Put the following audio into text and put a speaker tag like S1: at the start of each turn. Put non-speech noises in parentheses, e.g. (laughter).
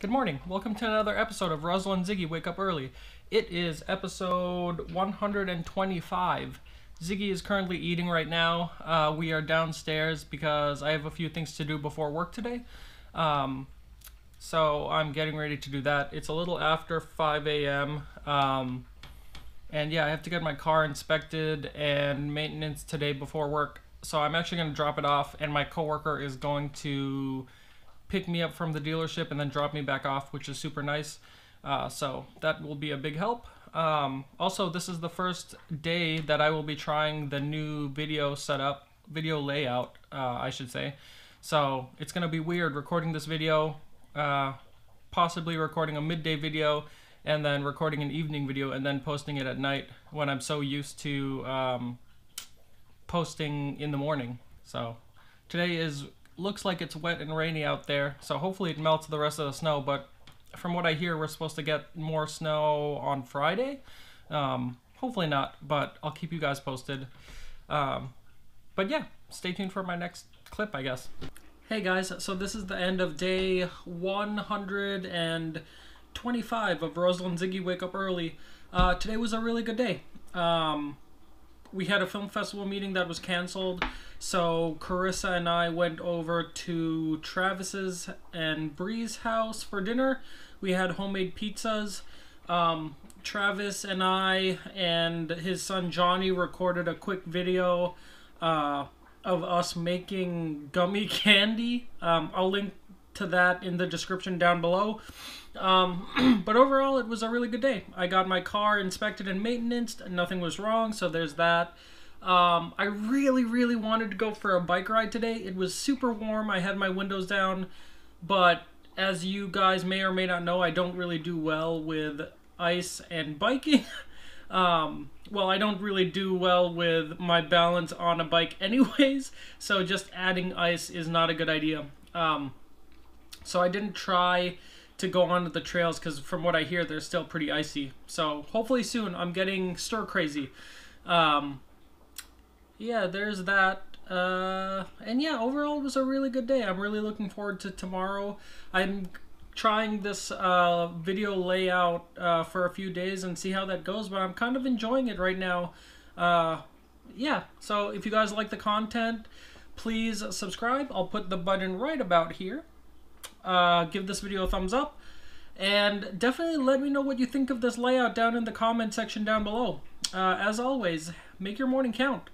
S1: Good morning. Welcome to another episode of Ruzzel and Ziggy Wake Up Early. It is episode 125. Ziggy is currently eating right now. Uh, we are downstairs because I have a few things to do before work today. Um, so I'm getting ready to do that. It's a little after 5 a.m. Um, and yeah, I have to get my car inspected and maintenance today before work. So I'm actually going to drop it off, and my coworker is going to pick me up from the dealership and then drop me back off, which is super nice. Uh, so that will be a big help. Um, also, this is the first day that I will be trying the new video setup, video layout, uh, I should say. So it's going to be weird recording this video, uh, possibly recording a midday video, and then recording an evening video, and then posting it at night when I'm so used to um, posting in the morning. So today is looks like it's wet and rainy out there, so hopefully it melts the rest of the snow. But from what I hear, we're supposed to get more snow on Friday. Um, hopefully not, but I'll keep you guys posted. Um, but yeah, stay tuned for my next clip, I guess. Hey guys, so this is the end of day 125 of Ruzzel and Ziggy Wake Up Early. Uh, today was a really good day. Um, we had a film festival meeting that was canceled. So Carissa and I went over to Travis's and Bree's house for dinner. We had homemade pizzas. Um, Travis and I and his son Johnny recorded a quick video uh, of us making gummy (laughs) candy. Um, I'll link to that in the description down below. Um, (clears throat) but overall, it was a really good day. I got my car inspected and maintenance. Nothing was wrong, so there's that. Um, I really, really wanted to go for a bike ride today. It was super warm. I had my windows down, but as you guys may or may not know, I don't really do well with ice and biking. (laughs) um, well, I don't really do well with my balance on a bike, (laughs) anyways. So just adding ice is not a good idea. Um, so I didn't try to go onto the trails because from what I hear, they're still pretty icy. So hopefully soon. I'm getting stir crazy. Um, yeah, there's that. Uh, and yeah, overall it was a really good day. I'm really looking forward to tomorrow. I'm trying this uh, video layout uh, for a few days and see how that goes, but I'm kind of enjoying it right now. Uh, yeah, so if you guys like the content, please subscribe. I'll put the button right about here. Uh, give this video a thumbs up. And definitely let me know what you think of this layout down in the comment section down below. Uh, as always, make your morning count.